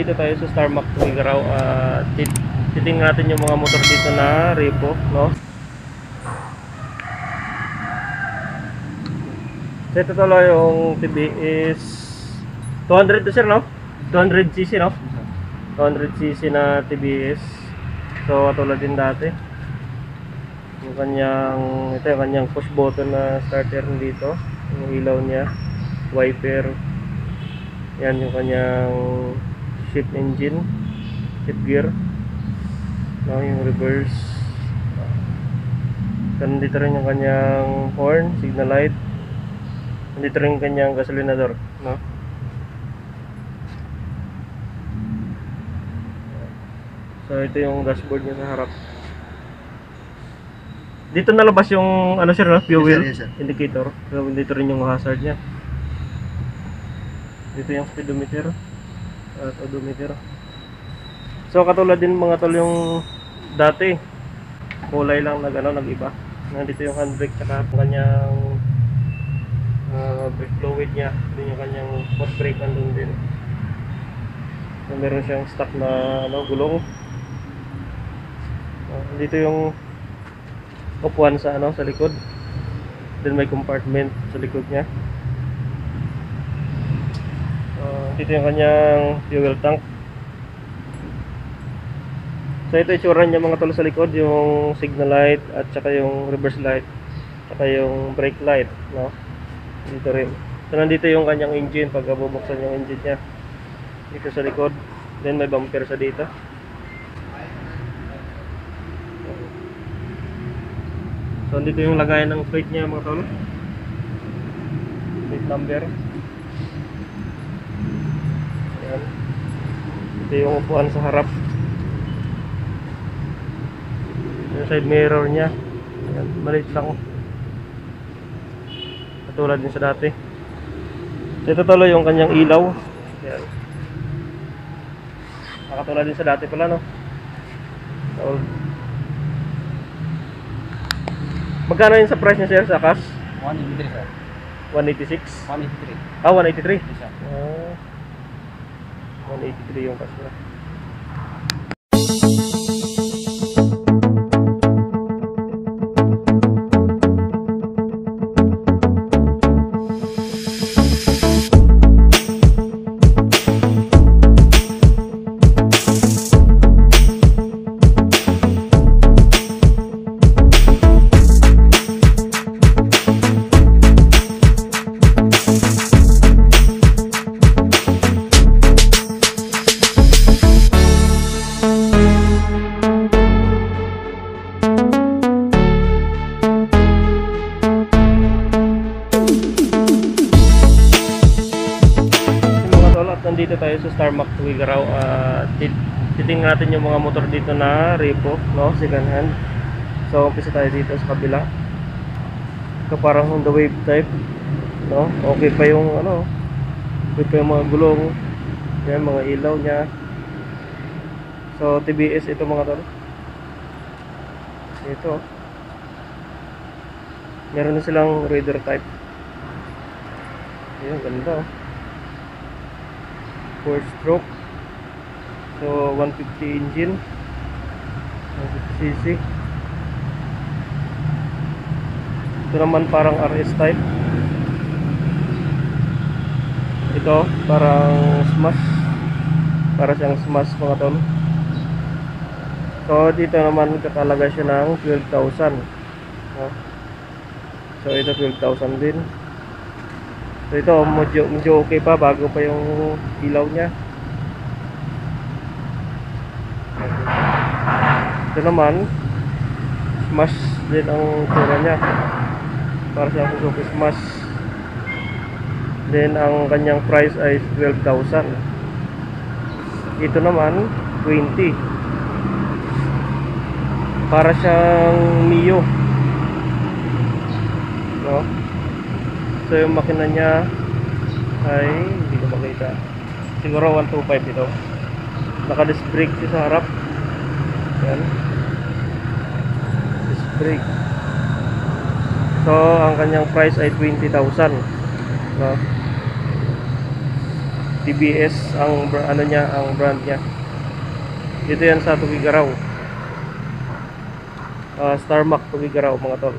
nandito tayo sa Starmac Tuigaraw at tit titingnan natin yung mga motor dito na repo no? So ito tol yung TBS 200 to sir no? 200cc no? 200cc na TBS so katulad din dati. Yung kanyang ito yung kanyang push button na starter dito yung ilaw niya wiper. Yan yung kanyang shift engine shift gear no, yung reverse. Then dito rin yung kanyang horn signal light. Nandito rin yung kanyang gasolinador no? So ito yung dashboard niya sa harap. Dito nalabas yung ano sir no? fuel Yes, sir, yes, sir. indicator. So dito rin yung hazard niya. Dito yung speedometer at odometer so katulad din mga tol yung dati kulay lang nag ano nag-iba. Nandito yung handbrake tsaka yung kanyang ah, brake fluid niya. Din yung kanyang foot brake nandun din. So, meron siyang stock na ano gulong. Ah, dito yung upuan sa ano sa likod. Then may compartment sa likod niya Ah, dito yung kanyang fuel tank. So ito itsura niya mga tol sa likod yung signal light at saka yung reverse light saka yung brake light no? Dito rin. So nandito yung kanyang engine pag bubuksan yung engine niya dito sa likod. Then may bumper sa dito. So dito yung lagayan ng plate niya mga tol. Plate number. Ayan. Ito yung upuan sa harap. Yung side mirror niya. Ayan, maliit lang. Katulad din sa dati. Ito tolo yung kanyang ilaw. Ayan. Nakatulad din sa dati pala no. Sa old Magkano yun sa price niya sir sa cash? 183 sir. 186? 183. Ah, 183? Yes, sir. Ah, 183 yung cash nandito tayo sa Starmac Tuigaraw at tit titingnan natin yung mga motor dito na repo, no, second hand. So, umpisa tayo dito sa kabila. Ito parang Honda Wave type, no? Okay pa yung ano, okay pa yung mga gulong. Yan, mga ilaw niya. So, TBS ito mga tol. Ito. Meron na silang raider type. Ayan, ganda oh. 4 stroke. So 150 engine. 150cc ito naman parang RS type. Ito parang smash. Para siyang smash mga tol. So dito naman kakalaga siya ng 12,000 no? so ito 12,000 din So ito medyo, medyo okay pa bago pa yung ilaw niya. Ito naman smash din ang tura niya. Para sa Suzuki Smash. Then ang kanyang price ay 12,000. Ito naman 20. Para siyang Mio. No? So yung makina niya ay hindi ko makita. Siguro 125 ito. Naka-disc brake siya sa harap. Yan. Disc brake. So ang kanyang price ay 20,000. No? TBS ang ano niya, ang brand niya. Dito yan sa Tugigaraw. Ah, Starmac Tugigaraw mga tol.